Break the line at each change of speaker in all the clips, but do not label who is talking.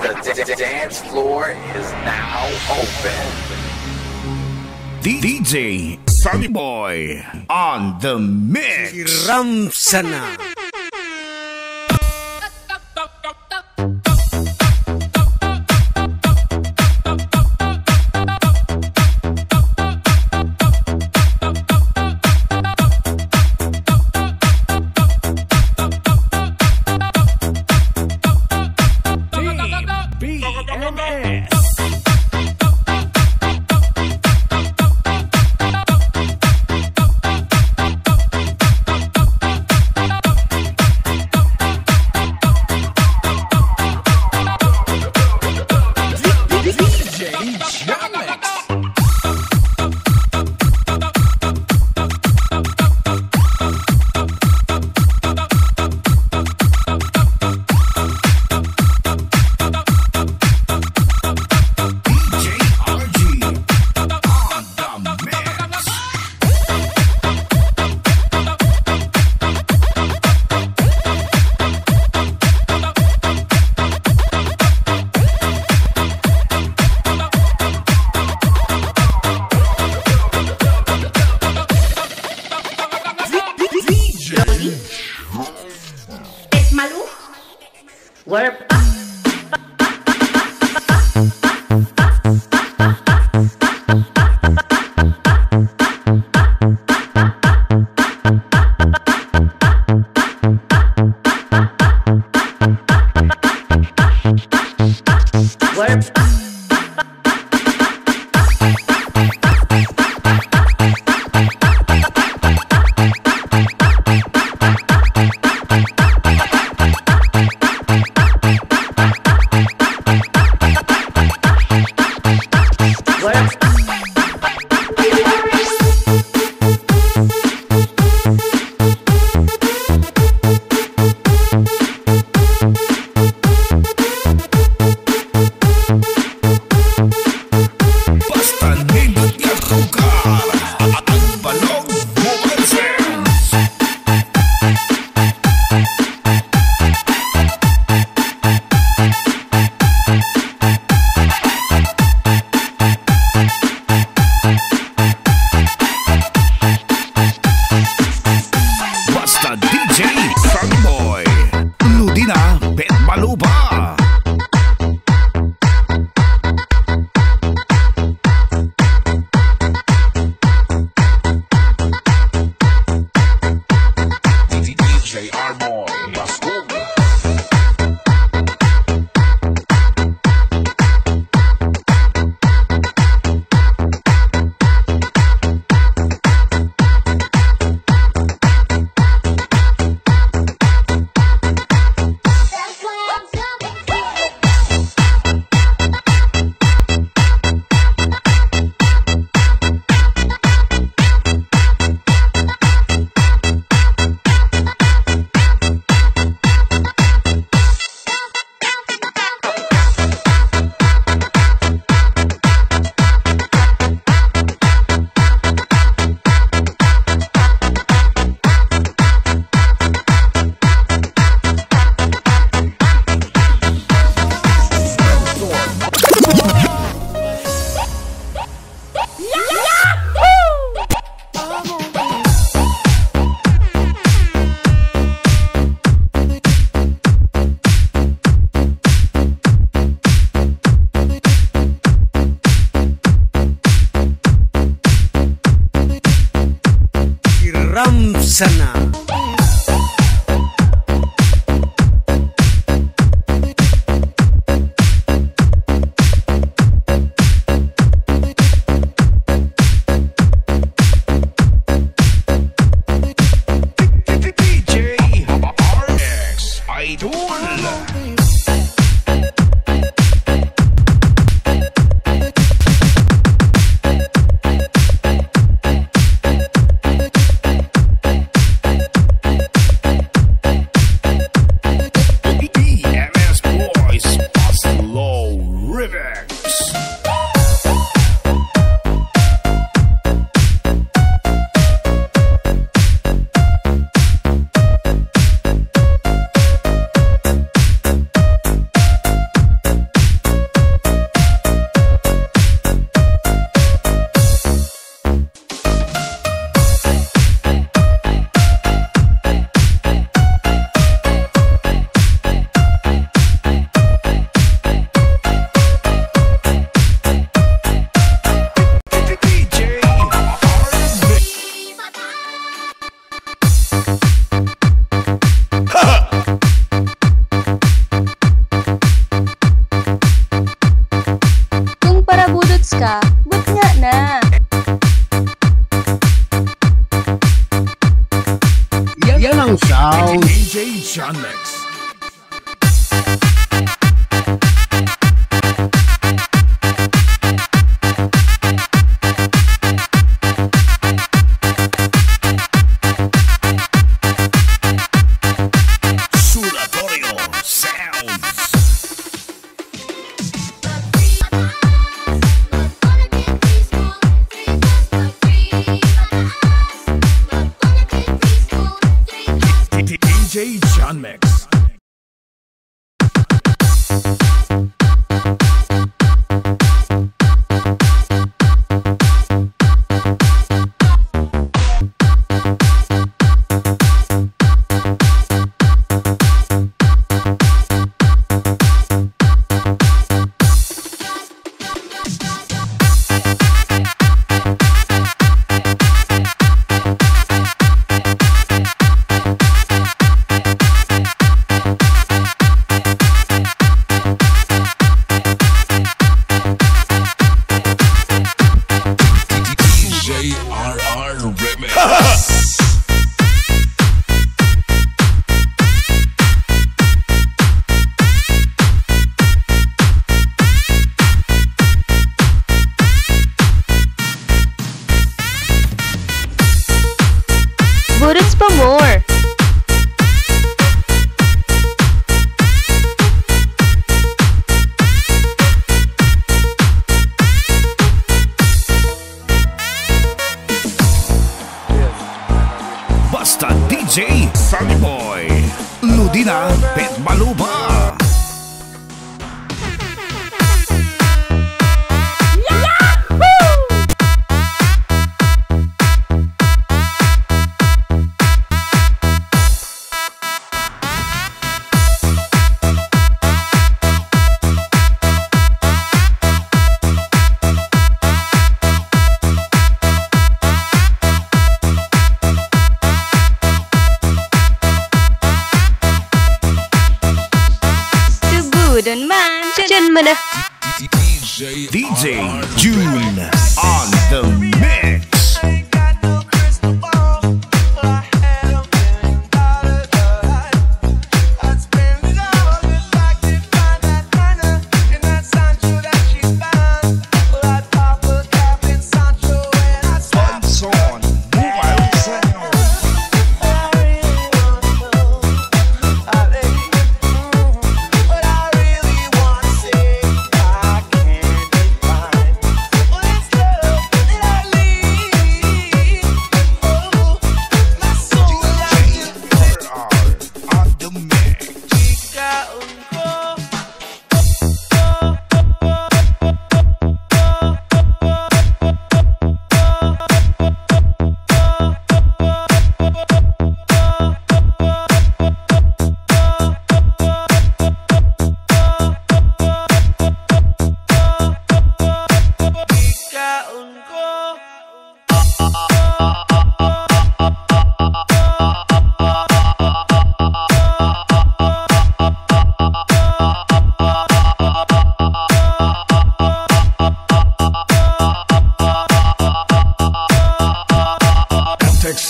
The dance floor is now open.
DJ Sonny Boy on the mix.
Ramsana.
Yeah. cả bức nhận Yellow Sound DJ
John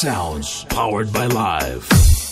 sounds
powered by live.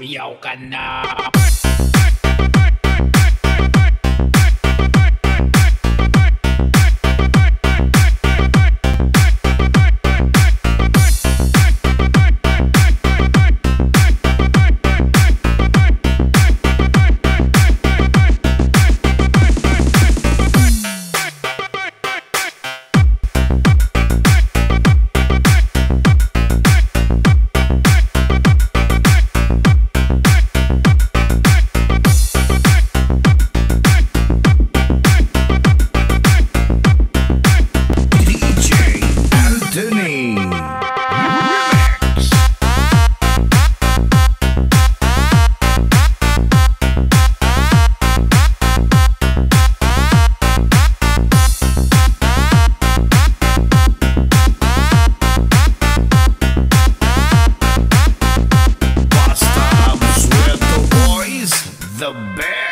เดีย the
bear.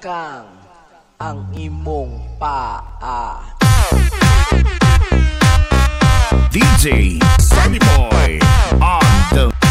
kang ang imong paa.
DJ Sunny Boy on the